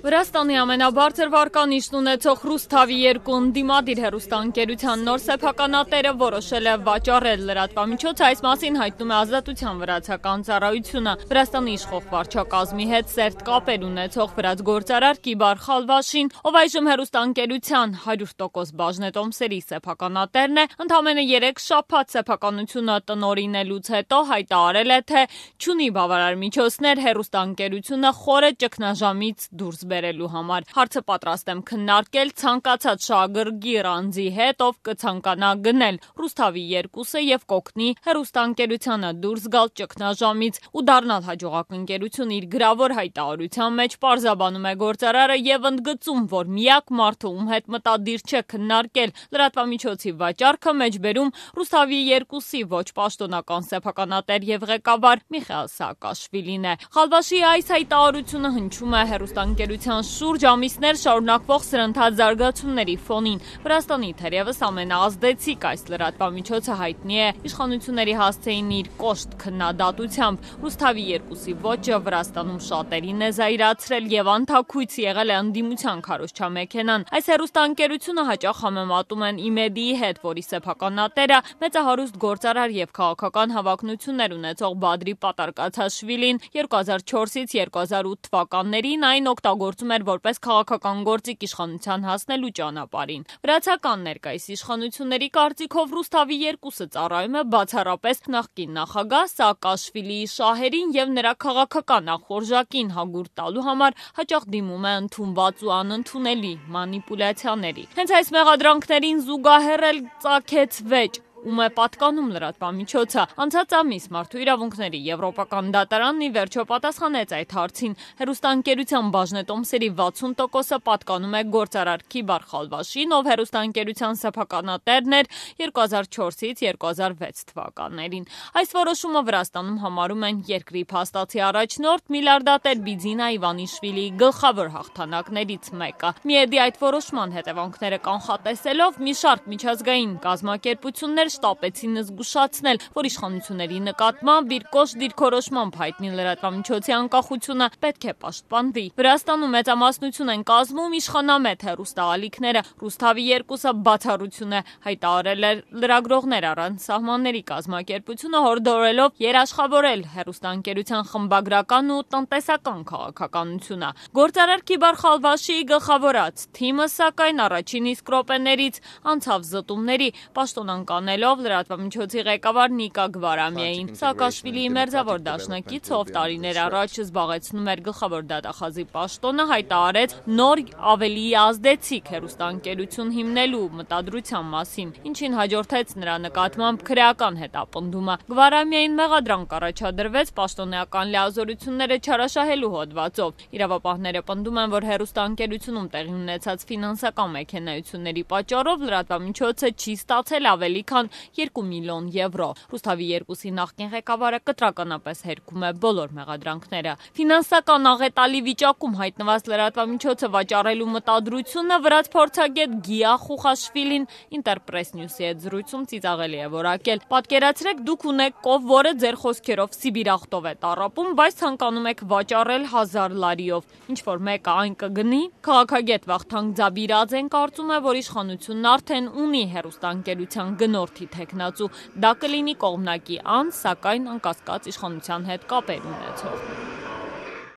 Վրաստանի ամենաբարձր վարկանիշն ունեցող Ռուսթավի 2 ընդդիմադիր հեռուստաընկերության նոր սեփականատերը որոշել է վաճառել լրատվամիջոցը, այս մասին հայտնում է Ազատության վրացական ծառայությունը։ Վրաստանի իշխող վարչակազմի հետ սերտ կապեր ունեցող վրաց գործարար Կիբար Խալվաշին, ով այժմ հեռուստաընկերության 100% բաժնետոմսերի սեփականատերն է, ընդամենը 3 շաբաթ սեփականությունը տնօրինելուց հետո հայտարարել է, թե չունի բավարար միջոցներ հեռուստաընկերության ընկերությունը խորը ճգնաժամից դուրս բերելու համար։ Հարցը պատրաստ եմ քննարկել ցանկացած շահագրգիռ անձի հետ, ով կցանկանա գնել Ռուսթավի 2-ը եւ կոգնի հերոստանգերությանը դուրս գալ ճգնաժամից ու դառնալ հաջողակ ընկերություն իր գրավոր հայտարարության մեջ պարզաբանում է գործարարը եւ ընդգծում, որ միակ մարդը ում հետ մտադիր չէ քննարկել լրատվամիջոցի վաճառքը մեջբերում Ռուսթավի 2-ի ոչ պաշտոնական սեփականատեր եւ ղեկավար Միխայել Սաակաշվիլին է։ Խալվաշի այս հայտարարությունը հնչում է հերոստանգերության շուրջ ամիսներ շարունակվող սրընթաց զարգացումների ֆոնին։ Վրաստանի թերևս ամենաազդեցիկ այս լրատվամիջոցը հայտնի է իշխանությունների հասցեին իր կոշտ քննադատությամբ։ Ռուսթավի 2-ի ոճը Վրաստանում շատերին է զայրացրել եւ անթակույց եղել է ընդդիմության քարոշչամեքենան։ Այս հերոստանգերությունը հաճախ համեմատում են Իմեդիի հետ, որի սեփականատերը մեծահարուստ գործարար եւ քաղաքական հավակնություններ ունեցող Բադրի Պատարկացաշվիլին 2004 2004-ից 2008 թվականներին այն օգտագործում էր որպես քաղաքական գործիք իշխանության հասնելու ճանապարհին։ Վրացական ներկայիս իշխանությունների կարծիքով Ռուսթավի 2-ը ծառայում է բացառապես նախկին նախագահ Սաակաշվիլիի շահերին եւ նրա քաղաքական ախորժակին հագուր տալու համար հաճախ դիմում է ընդունված ու անընդունելի մանիպուլյացիաների։ Հենց այս մեղադրանքներին զուգահեռ էլ ծագեց վեճ ում է պատկանում լրատվամիջոցը։ Անցած ամիս Մարդու իրավունքների Եվրոպական դատարանն ի վերջո պատասխանեց այդ հարցին։ Հերոստանգերության բաժնետոմսերի 60%-ը պատկանում է գործարար Քիբար Խալվաշին, ով հերոստանգերության սեփականատերն էր 2004-ից 2006 թվականներին։ Այս որոշումը Վրաստանում համարում են երկրի փաստացի առաջնորդ միլիարդատեր Բիձինա Իվանիշվիլիի գլխավոր հաղթանակներից մեկը։ Միեդի այդ որոշման հետևանքները կանխատեսելով մի շարք միջազգային կազմակերպություններ շտապեցին զգուշացնել, որ իշխանությունների նկատմամբ իր կոշտ դիրքորոշմամբ հայտնի լրատվամիջոցի անկախությունը պետք է պաշտպանվի։ Վրաստանում մեծամասնություն են կազմում իշխանամետ հերոստալիքները։ Ռուսթավի երկուսը բացառություն է հայտարարել է լրագրողներ առանց սահմանների կազմակերպությունը հորդորելով երաշխավորել հերոստանգերության խմբագրական ու տնտեսական քաղաքականությունը։ Գործարար Քիբար Խալվաշիի գլխավորած թիմը սակայն առաջին իսկ րոպեներից անցավ զտումների պաշտոնանկանելով Նշելով լրատվամիջոցի ղեկավար Նիկա Գվարամիային, Սաակաշվիլիի մերձավոր դաշնակից, ով տարիներ առաջ զբաղեցնում էր գլխավոր դատախազի պաշտոնը, հայտարարեց նոր ավելի ազդեցիկ հերոստանգերություն հիմնելու մտադրության մասին, ինչին հաջորդեց նրա նկատմամբ քրեական հետապնդումը։ Գվարամիային մեղադրանք առաջադրվեց պաշտոնեական լիազորությունները չարաշահելու հոդվածով։ Իրավապահները պնդում են, որ հերոստանգերությունում տեղի ունեցած ֆինանսական մեքենայությունների պատճառով լրատվամիջոցը չի ստացել ավելի քան 2 միլիոն եվրո։ Ռուսթավի 2-ի նախկին ղեկավարը կտրականապես հերքում է բոլոր մեղադրանքները։ Ֆինանսական աղետալի վիճակում հայտնված լրատվամիջոցը վաճառելու մտադրությունը վրաց փորձագետ Գիա Խուխաշվիլին Interpress News-ի հետ զրույցում ծիծաղելի է որակել։ Պատկերացրեք դուք ունեք կով, որը ձեր խոսքերով Սիբիրախտով է տարապում, բայց ցանկանում եք վաճառել 1000 լարիով։ Ինչ որ մեկը այն կգնի, քաղաքագետ Վախթանգ Ձաբիրաձեն կարծում է, որ իշխանությունն արդեն ունի հերոստանգերության գնորդ ոլորտի թեկնածու, դա կլինի կողմնակի անձ, սակայն անկասկած իշխանության հետ կապեր ունեցող։